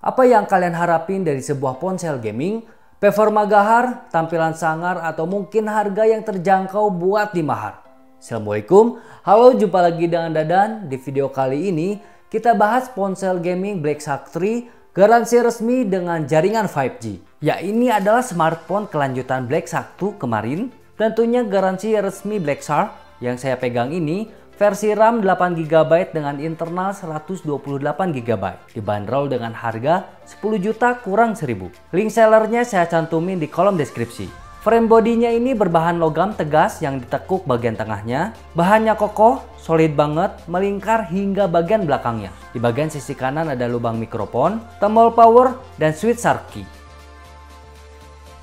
Apa yang kalian harapin dari sebuah ponsel gaming? Performa gahar, tampilan sangar, atau mungkin harga yang terjangkau buat di mahar? Assalamualaikum, halo jumpa lagi dengan Dadan. Di video kali ini kita bahas ponsel gaming Black Shark 3 garansi resmi dengan jaringan 5G. Ya ini adalah smartphone kelanjutan Black Shark 2 kemarin. Tentunya garansi resmi Black Shark yang saya pegang ini versi RAM 8GB dengan internal 128GB dibanderol dengan harga 10 juta kurang 1000. Link sellernya saya cantumin di kolom deskripsi. Frame bodinya ini berbahan logam tegas yang ditekuk bagian tengahnya. Bahannya kokoh, solid banget, melingkar hingga bagian belakangnya. Di bagian sisi kanan ada lubang mikrofon, tombol power, dan switch key.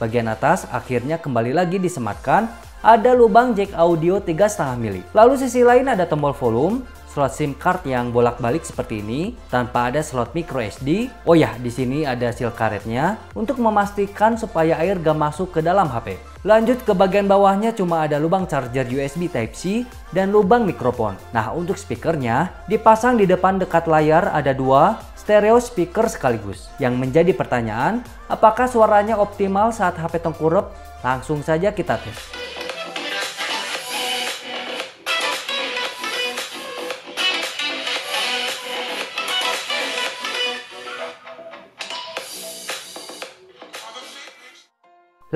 Bagian atas akhirnya kembali lagi disematkan ada lubang jack audio 3,5 mili. Lalu sisi lain ada tombol volume, slot SIM card yang bolak-balik seperti ini tanpa ada slot micro SD. Oh ya, di sini ada seal karetnya untuk memastikan supaya air gak masuk ke dalam HP. Lanjut ke bagian bawahnya cuma ada lubang charger USB Type-C dan lubang mikrofon. Nah, untuk speakernya dipasang di depan dekat layar ada dua stereo speaker sekaligus. Yang menjadi pertanyaan, apakah suaranya optimal saat HP tengkurap? Langsung saja kita tes.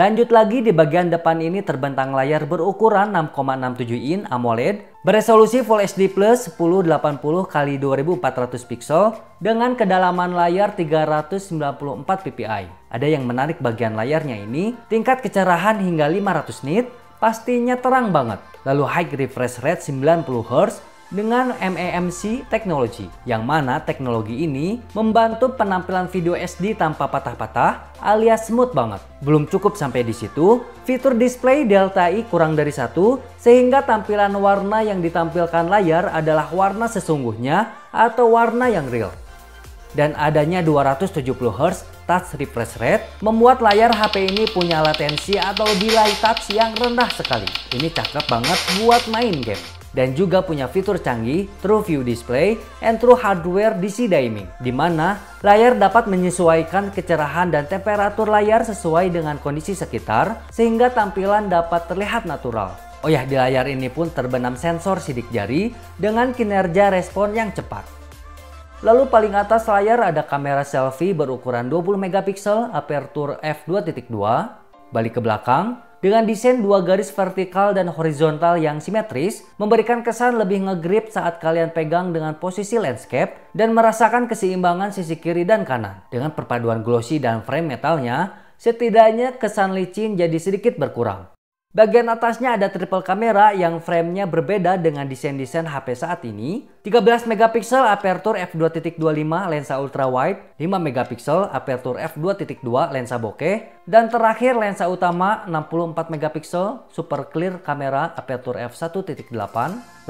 Lanjut lagi di bagian depan ini terbentang layar berukuran 6,67 in AMOLED beresolusi Full HD Plus 1080 x 2400 pixel dengan kedalaman layar 394 ppi. Ada yang menarik bagian layarnya ini, tingkat kecerahan hingga 500 nit, pastinya terang banget. Lalu high refresh rate 90 Hz dengan MEMC Technology, yang mana teknologi ini membantu penampilan video SD tanpa patah-patah alias smooth banget. Belum cukup sampai di situ, fitur display Delta I kurang dari satu, sehingga tampilan warna yang ditampilkan layar adalah warna sesungguhnya atau warna yang real. Dan adanya 270 Hz touch refresh rate membuat layar HP ini punya latensi atau delay touch yang rendah sekali. Ini cakep banget buat main game dan juga punya fitur canggih True View Display and True Hardware DC Dimming, di mana layar dapat menyesuaikan kecerahan dan temperatur layar sesuai dengan kondisi sekitar, sehingga tampilan dapat terlihat natural. Oh ya, di layar ini pun terbenam sensor sidik jari dengan kinerja respon yang cepat. Lalu paling atas layar ada kamera selfie berukuran 20 megapiksel aperture f2.2. Balik ke belakang, dengan desain dua garis vertikal dan horizontal yang simetris, memberikan kesan lebih ngegrip saat kalian pegang dengan posisi landscape dan merasakan keseimbangan sisi kiri dan kanan. Dengan perpaduan glossy dan frame metalnya, setidaknya kesan licin jadi sedikit berkurang. Bagian atasnya ada triple kamera yang framenya berbeda dengan desain-desain HP saat ini. 13 megapiksel aperture f2.25 lensa ultra wide, 5 megapiksel aperture f2.2 lensa bokeh, dan terakhir lensa utama 64 megapiksel super clear kamera aperture f1.8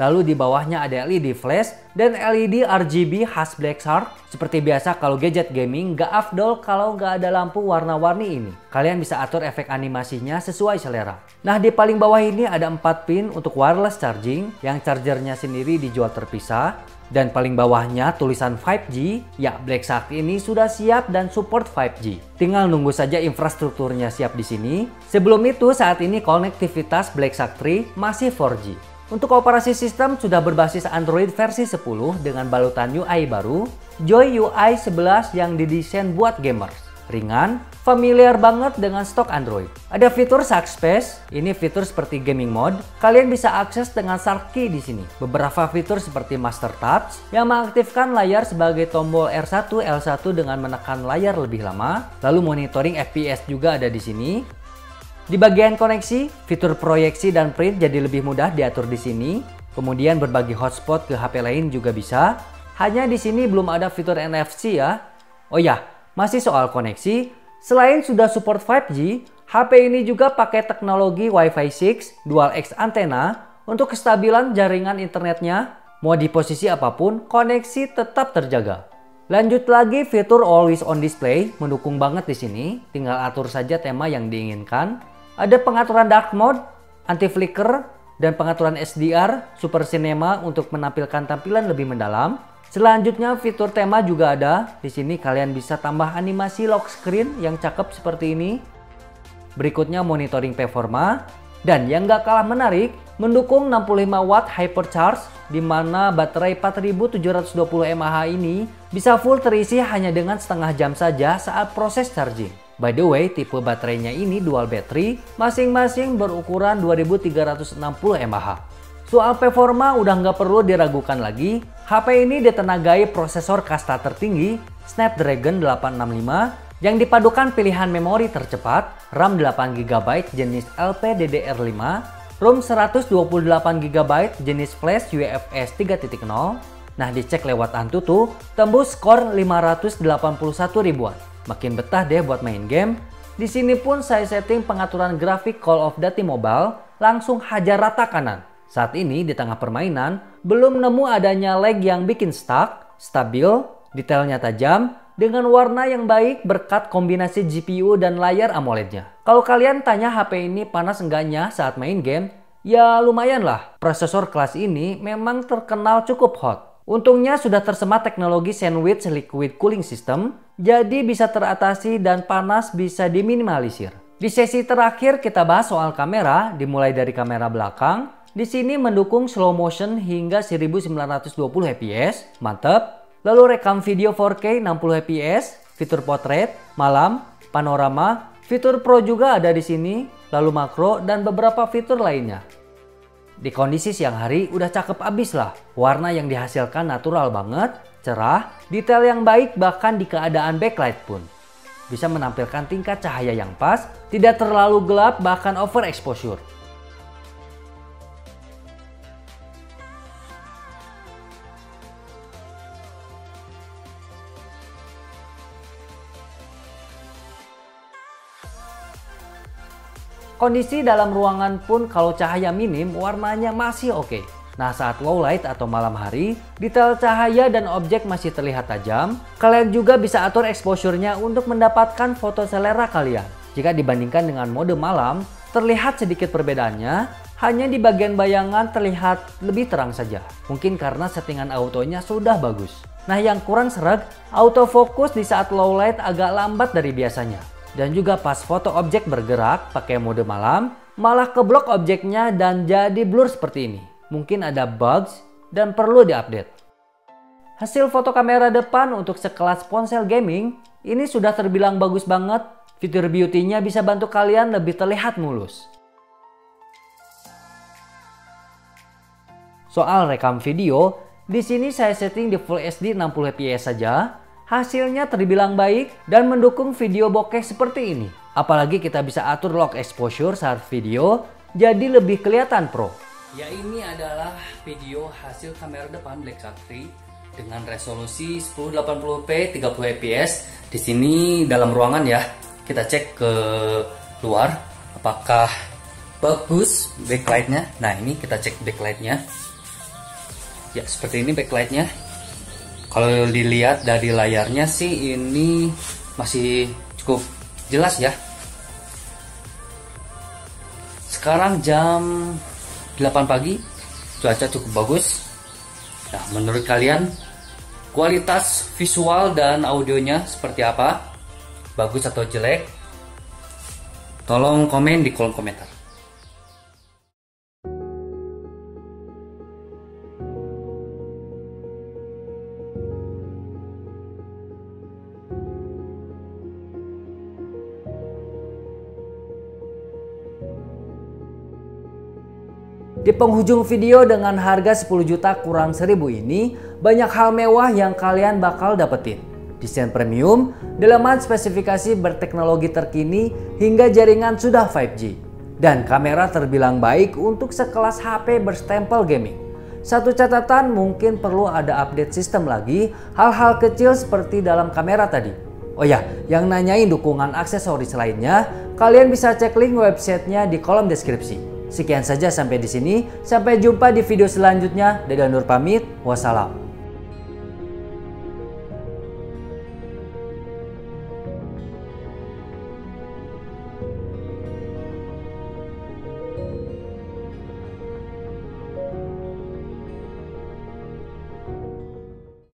Lalu di bawahnya ada LED flash dan LED RGB khas Black Shark. Seperti biasa kalau gadget gaming gak afdol kalau gak ada lampu warna-warni ini. Kalian bisa atur efek animasinya sesuai selera. Nah di paling bawah ini ada 4 pin untuk wireless charging yang chargernya sendiri dijual terpisah. Dan paling bawahnya tulisan 5G, ya Black Shark ini sudah siap dan support 5G. Tinggal nunggu saja infrastrukturnya siap di sini. Sebelum itu saat ini konektivitas Black Shark 3 masih 4G. Untuk operasi sistem sudah berbasis Android versi 10 dengan balutan UI baru, Joy UI 11 yang didesain buat gamers. Ringan, familiar banget dengan stok Android. Ada fitur Space, ini fitur seperti gaming mode. Kalian bisa akses dengan Key di sini. Beberapa fitur seperti Master Touch yang mengaktifkan layar sebagai tombol R1, L1 dengan menekan layar lebih lama. Lalu monitoring FPS juga ada di sini. Di bagian koneksi, fitur proyeksi dan print jadi lebih mudah diatur di sini. Kemudian berbagi hotspot ke HP lain juga bisa. Hanya di sini belum ada fitur NFC ya. Oh ya, masih soal koneksi. Selain sudah support 5G, HP ini juga pakai teknologi Wi-Fi 6 Dual X antena untuk kestabilan jaringan internetnya. Mau di posisi apa pun, koneksi tetap terjaga. Lanjut lagi fitur Always On Display mendukung banget di sini. Tinggal atur saja tema yang diinginkan. Ada pengaturan dark mode, anti flicker, dan pengaturan SDR Super Cinema untuk menampilkan tampilan lebih mendalam. Selanjutnya fitur tema juga ada. Di sini kalian bisa tambah animasi lock screen yang cakep seperti ini. Berikutnya monitoring performa. Dan yang gak kalah menarik, mendukung 65 watt hypercharge di mana baterai 4720 mAh ini bisa full terisi hanya dengan setengah jam saja saat proses charging. By the way, tipe baterainya ini dual battery, masing-masing berukuran 2360 mAh. Soal performa udah nggak perlu diragukan lagi, HP ini ditenagai prosesor kasta tertinggi Snapdragon 865 yang dipadukan pilihan memori tercepat RAM 8GB jenis LPDDR5, ROM 128GB jenis flash UFS 3.0. Nah dicek lewat Antutu, tembus skor 581 ribuan. Makin betah deh buat main game. Di sini pun saya setting pengaturan grafik Call of Duty Mobile langsung hajar rata kanan. Saat ini di tengah permainan, belum nemu adanya lag yang bikin stuck, stabil, detailnya tajam, dengan warna yang baik berkat kombinasi GPU dan layar AMOLED-nya. Kalau kalian tanya HP ini panas enggaknya saat main game, ya lumayan lah. Prosesor kelas ini memang terkenal cukup hot. Untungnya sudah tersemat teknologi sandwich liquid cooling system, jadi bisa teratasi dan panas bisa diminimalisir. Di sesi terakhir kita bahas soal kamera, dimulai dari kamera belakang, di sini mendukung slow motion hingga 1920 fps, mantap. Lalu rekam video 4K 60 fps, fitur portrait, malam, panorama, fitur pro juga ada di sini, lalu makro dan beberapa fitur lainnya. Di kondisi siang hari udah cakep abis lah. Warna yang dihasilkan natural banget, cerah, detail yang baik bahkan di keadaan backlight pun. Bisa menampilkan tingkat cahaya yang pas, tidak terlalu gelap bahkan overexposure. Kondisi dalam ruangan pun kalau cahaya minim warnanya masih oke. Nah saat low light atau malam hari, detail cahaya dan objek masih terlihat tajam. Kalian juga bisa atur exposure-nya untuk mendapatkan foto selera kalian. Jika dibandingkan dengan mode malam, terlihat sedikit perbedaannya, hanya di bagian bayangan terlihat lebih terang saja. Mungkin karena settingan autonya sudah bagus. Nah yang kurang seret, autofocus di saat low light agak lambat dari biasanya. Dan juga pas foto objek bergerak pakai mode malam, malah keblok objeknya dan jadi blur seperti ini. Mungkin ada bugs dan perlu diupdate. Hasil foto kamera depan untuk sekelas ponsel gaming ini sudah terbilang bagus banget. Fitur beauty-nya bisa bantu kalian lebih terlihat mulus. Soal rekam video, di sini saya setting di Full HD 60 fps saja Hasilnya terbilang baik dan mendukung video bokeh seperti ini. Apalagi kita bisa atur lock exposure saat video jadi lebih kelihatan pro. Ya ini adalah video hasil kamera depan Black Shark 3 dengan resolusi 1080p 30 fps. Di sini dalam ruangan ya. Kita cek ke luar apakah bagus backlightnya. Nah ini kita cek backlightnya. Ya seperti ini backlightnya kalau dilihat dari layarnya sih ini masih cukup jelas ya. Sekarang jam 8 pagi cuaca cukup bagus. Nah menurut kalian kualitas visual dan audionya seperti apa? Bagus atau jelek? Tolong komen di kolom komentar Di penghujung video dengan harga 10 juta kurang 1000 ini, banyak hal mewah yang kalian bakal dapetin. Desain premium, dalaman spesifikasi berteknologi terkini, hingga jaringan sudah 5G. Dan kamera terbilang baik untuk sekelas HP berstempel gaming. Satu catatan mungkin perlu ada update sistem lagi, hal-hal kecil seperti dalam kamera tadi. Oh ya, yang nanyain dukungan aksesoris lainnya, kalian bisa cek link websitenya di kolom deskripsi. Sekian saja sampai di sini. Sampai jumpa di video selanjutnya. Dadah Nur pamit. Wassalam.